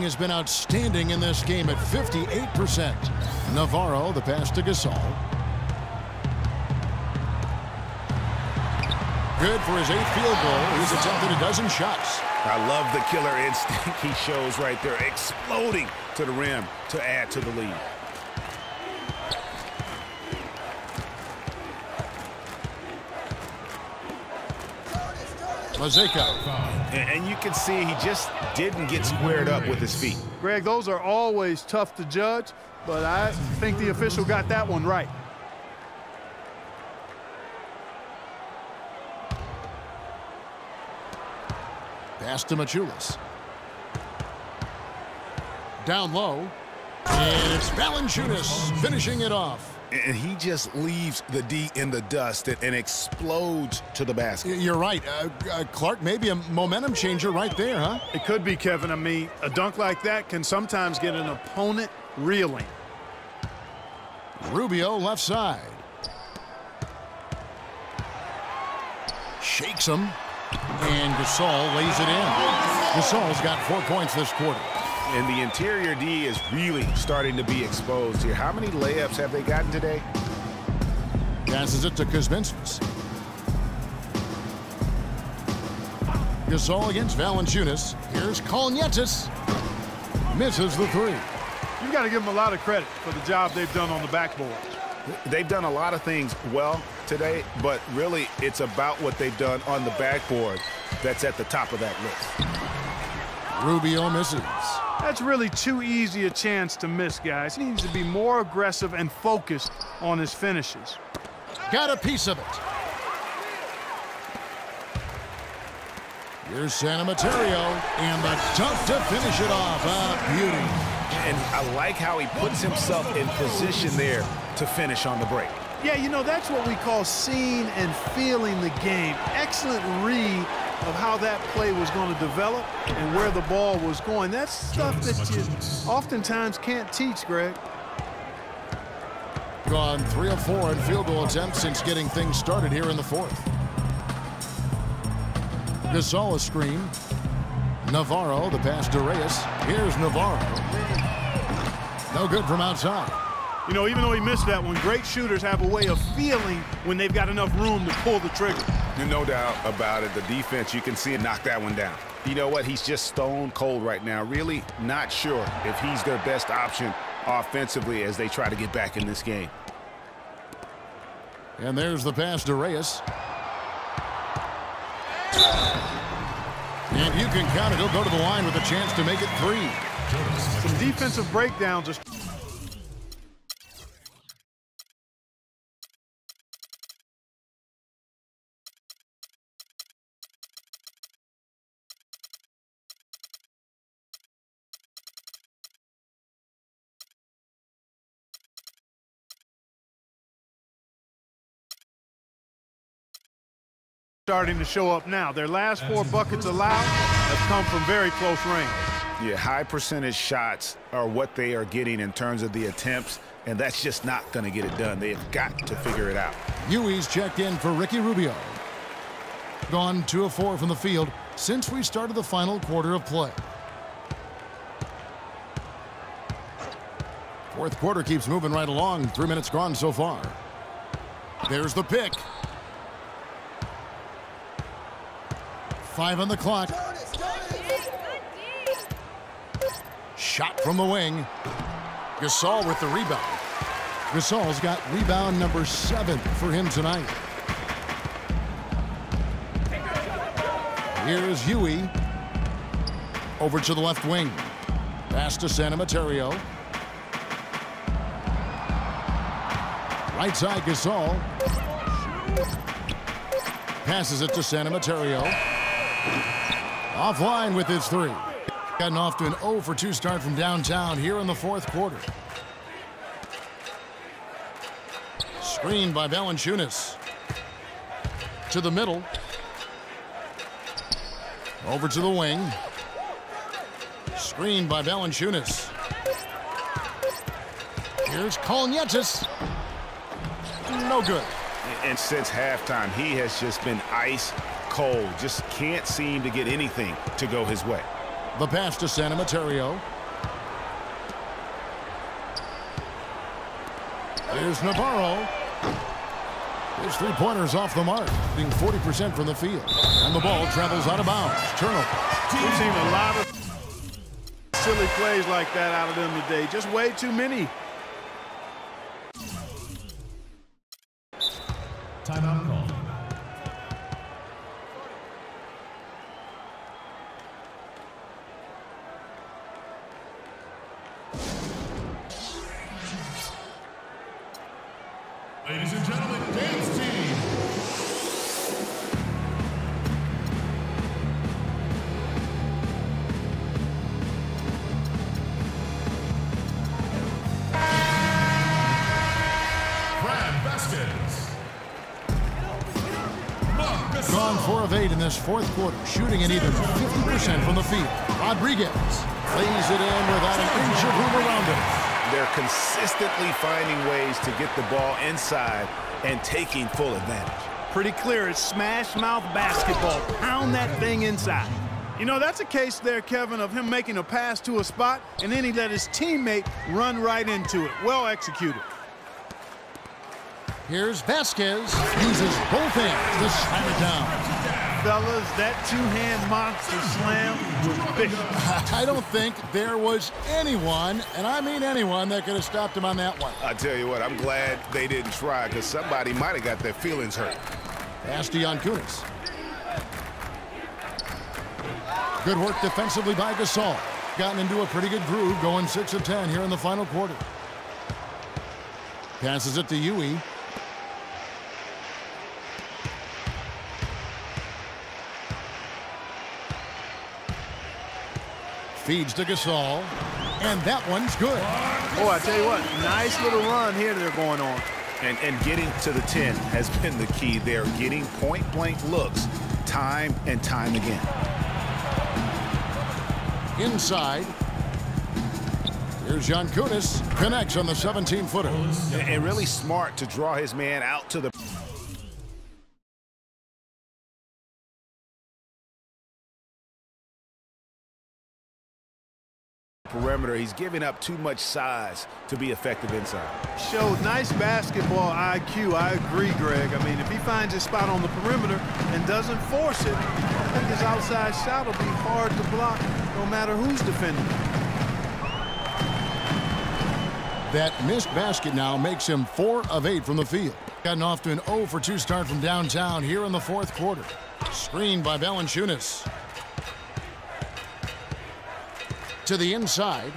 has been outstanding in this game at 58%. Navarro, the pass to Gasol. Good for his eighth field goal. He's attempted a dozen shots. I love the killer instinct he shows right there, exploding to the rim to add to the lead. Mazeka. And you can see he just didn't get squared up with his feet. Greg, those are always tough to judge, but I think the official got that one right. Pass to Maciulis. Down low. And it's Valanciunas finishing it off. And he just leaves the D in the dust and explodes to the basket. You're right. Uh, uh, Clark, maybe a momentum changer right there, huh? It could be, Kevin. I mean, a dunk like that can sometimes get an opponent reeling. Rubio left side. Shakes him. And Gasol lays it in. Gasol's got four points this quarter. And the interior D is really starting to be exposed here. How many layups have they gotten today? Passes it to Kuzminskas. Gasol against Valanciunas. Here's Kalnietis. Misses the three. You've got to give them a lot of credit for the job they've done on the backboard. They've done a lot of things well today, but really it's about what they've done on the backboard that's at the top of that list. Rubio misses. That's really too easy a chance to miss, guys. He needs to be more aggressive and focused on his finishes. Got a piece of it. Here's San Emeterio, and the dunk to finish it off. A beauty. And I like how he puts himself in position there to finish on the break. Yeah, you know, that's what we call seeing and feeling the game. Excellent read of how that play was going to develop and where the ball was going. That's stuff that you oftentimes can't teach, Greg. Gone three of four in field goal attempts since getting things started here in the fourth. Gasol a screen. Navarro, the pass to Reyes. Here's Navarro. No good from outside. You know, even though he missed that one, great shooters have a way of feeling when they've got enough room to pull the trigger. No doubt about it. The defense, you can see it knock that one down. You know what? He's just stone cold right now. Really not sure if he's their best option offensively as they try to get back in this game. And there's the pass to Reyes. And you can count it. He'll go to the line with a chance to make it three. Some defensive breakdowns starting to show up now. Their last four buckets allowed have come from very close range. Yeah, high percentage shots are what they are getting in terms of the attempts, and that's just not going to get it done. They've got to figure it out. Yui's checked in for Ricky Rubio. Gone 2 of 4 from the field since we started the final quarter of play. Fourth quarter keeps moving right along. Three minutes gone so far. There's the pick. Five on the clock. Shot from the wing. Gasol with the rebound. Gasol's got rebound number seven for him tonight. Here's Huey. Over to the left wing. Pass to San Emeterio. Right side Gasol. Passes it to San Emeterio. Offline with his three. Gotten off to an 0 for 2 start from downtown here in the fourth quarter. Screen by Valanciunas. To the middle. Over to the wing. Screen by Valanciunas. Here's Kalnietis. No good. And since halftime, he has just been ice cold. Just can't seem to get anything to go his way. The pass to San Emeterio. Here's Navarro. His three-pointers off the mark, being 40% from the field. And the ball travels out of bounds. Turnover. We've seen a lot of silly plays like that out of them today. Just way too many. Timeout Gone four of eight in this fourth quarter, shooting at even 50% from the field. Rodriguez lays it in without an inch of room around him. They're consistently finding ways to get the ball inside and taking full advantage. Pretty clear. It's smash mouth basketball. Pound that thing inside. You know, that's a case there, Kevin, of him making a pass to a spot, and then he let his teammate run right into it. Well executed. Here's Vasquez. Uses both hands to slam it down. Fellas, that two-hand monster slam was vicious. I don't think there was anyone, and I mean anyone, that could have stopped him on that one. I tell you what, I'm glad they didn't try because somebody might have got their feelings hurt. Pass to Kunis. Good work defensively by Gasol. Gotten into a pretty good groove, going 6 of 10 here in the final quarter. Passes it to Yui. Feeds to Gasol. And that one's good. Oh, I tell you what, nice little run here they're going on. And, and getting to the 10 has been the key there. Getting point-blank looks time and time again. Inside. Here's Jankunas. Connects on the 17-footer. And, and really smart to draw his man out to the perimeter. He's giving up too much size to be effective inside. Showed nice basketball IQ. I agree, Greg. I mean, if he finds his spot on the perimeter and doesn't force it, I think his outside shot will be hard to block no matter who's defending. That missed basket now makes him 4 of 8 from the field. Gotten off to an 0 for 2 start from downtown here in the fourth quarter. Screened by Valanciunas. To the inside.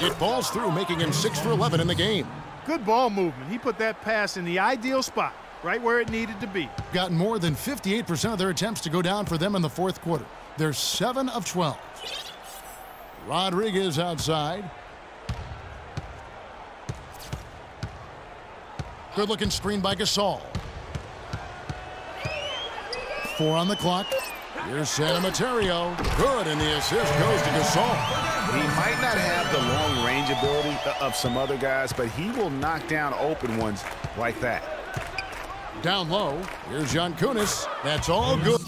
It falls through, making him 6 for 11 in the game. Good ball movement. He put that pass in the ideal spot, right where it needed to be. Gotten more than 58% of their attempts to go down for them in the fourth quarter. They're 7 of 12. Rodriguez outside. Good looking screen by Gasol. Four on the clock. Here's San Emeterio. Good, and the assist goes to Gasol. He might not have the long range ability uh, of some other guys, but he will knock down open ones like that. Down low. Here's Jankunas. That's all good.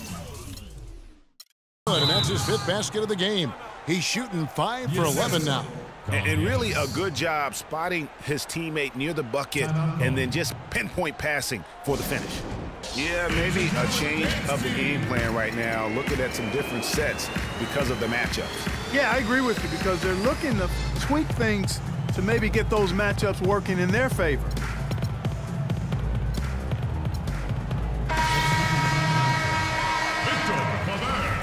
And that's his fifth basket of the game. He's shooting 5 for 11 now. And, and really a good job spotting his teammate near the bucket and then just pinpoint passing for the finish. Yeah, maybe a change of the game plan right now, looking at some different sets because of the matchups. Yeah, I agree with you because they're looking to tweak things to maybe get those matchups working in their favor. Victor Claver.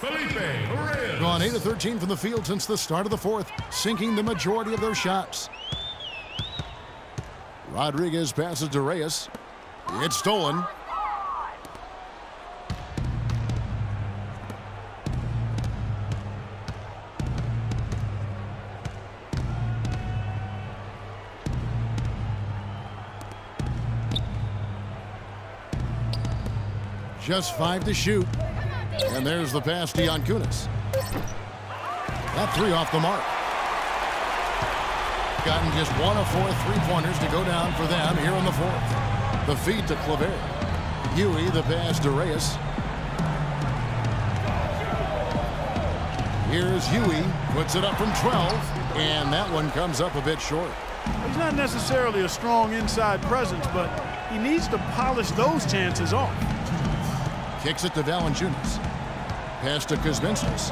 Felipe Reyes. Gone 8 of 13 from the field since the start of the fourth, sinking the majority of their shots. Rodriguez passes to Reyes. It's stolen. Just five to shoot. And there's the pass to Kunis. That three off the mark. Gotten just one of four three-pointers to go down for them here in the fourth. The feed to Claver. Huey, the pass to Reyes. Here's Huey, puts it up from 12, and that one comes up a bit short. He's not necessarily a strong inside presence, but he needs to polish those chances off. Kicks it to Valanciunas. Pass to Kuzminskas.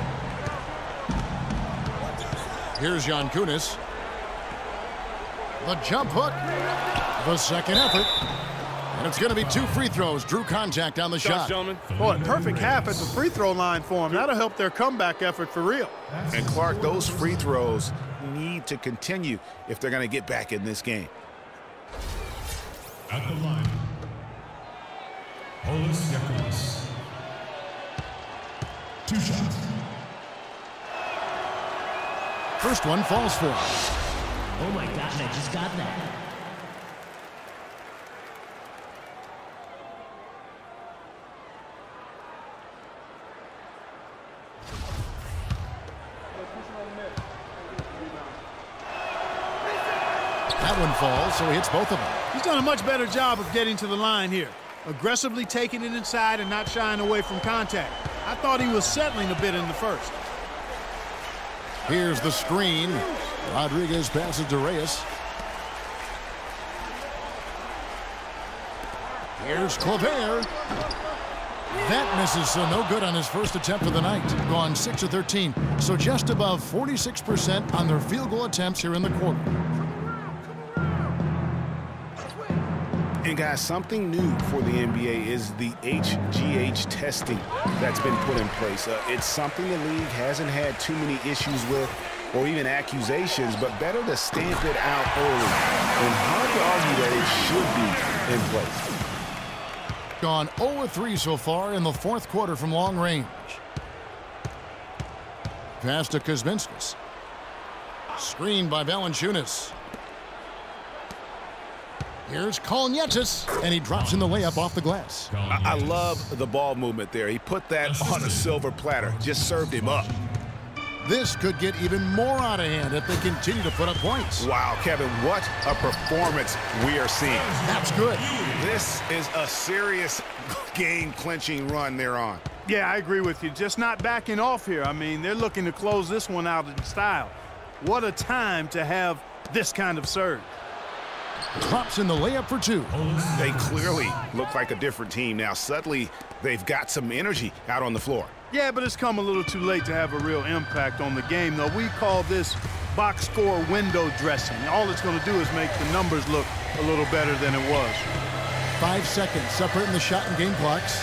Here's Jankunas. The jump hook. The second effort. And it's going to be two free throws. Drew contact on the shot. gentlemen. Boy, perfect half at the free throw line for him. That'll help their comeback effort for real. And Clark, those free throws need to continue if they're going to get back in this game. At the line. Polis Yakulis. Two shots. First one falls for him. Oh my gosh, I just got that. That one falls, so he hits both of them. He's done a much better job of getting to the line here. Aggressively taking it inside and not shying away from contact. I thought he was settling a bit in the first. Here's the screen. Rodriguez passes to Reyes. Here's Claver. That misses, so no good on his first attempt of the night. Gone 6 of 13, so just above 46% on their field goal attempts here in the quarter. And guys, something new for the NBA is the HGH testing that's been put in place. Uh, it's something the league hasn't had too many issues with or even accusations, but better to stamp it out early. And hard to argue that it should be in place. Gone 0 3 so far in the fourth quarter from long range. Pass to Kuzminskas. Screened by Valanciunas. Here's Kalnietis, and he drops in the layup off the glass. I, I love the ball movement there. He put that on a silver platter, just served him up. This could get even more out of hand if they continue to put up points. Wow, Kevin, what a performance we are seeing. That's good. This is a serious game-clinching run they're on. Yeah, I agree with you. Just not backing off here. I mean, they're looking to close this one out in style. What a time to have this kind of surge. Drops in the layup for two. They clearly look like a different team now. Suddenly, they've got some energy out on the floor. Yeah, but it's come a little too late to have a real impact on the game, though. We call this box score window dressing. All it's going to do is make the numbers look a little better than it was. Five seconds separating the shot and game clocks.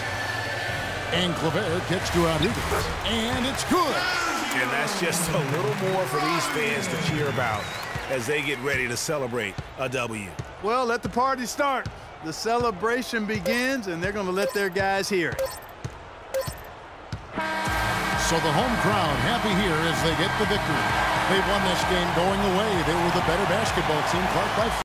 And Claver gets to Rodriguez. And it's good. And that's just a little more for these fans to cheer about as they get ready to celebrate a W. Well, let the party start. The celebration begins, and they're going to let their guys hear it. So the home crowd happy here as they get the victory. They won this game going away. They were the better basketball team, Clark by